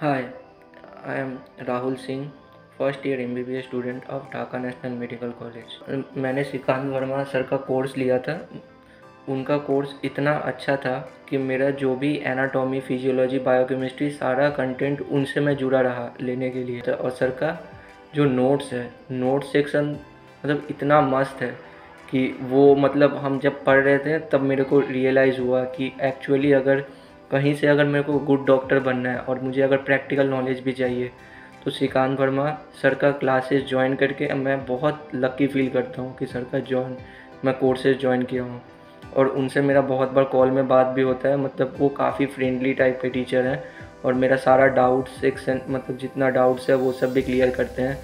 Hi, I am Rahul Singh first year M B B S student of Dhaka national medical college मैंने Shrikant Verma sir का course लिया था। उनका course इतना अच्छा था कि मेरा जो भी एनाटॉमी फिजियोलॉजी बायोकेमिस्ट्री सारा कंटेंट उनसे मैं जुड़ा रहा लेने के लिए। और सर का जो नोट्स है नोट सेक्शन मतलब इतना मस्त है कि वो मतलब हम जब पढ़ रहे थे तब मेरे को रियलाइज़ हुआ कि एक्चुअली अगर कहीं से अगर मेरे को गुड डॉक्टर बनना है और मुझे अगर प्रैक्टिकल नॉलेज भी चाहिए तो श्रीकांत वर्मा सर का क्लासेस ज्वाइन करके मैं बहुत लकी फील करता हूँ कि सर का ज्वाइन मैं कोर्सेज ज्वाइन किया हूँ। और उनसे मेरा बहुत बार कॉल में बात भी होता है मतलब वो काफ़ी फ्रेंडली टाइप के टीचर हैं और मेरा सारा डाउट्स एक मतलब जितना डाउट्स है वो सब भी क्लियर करते हैं।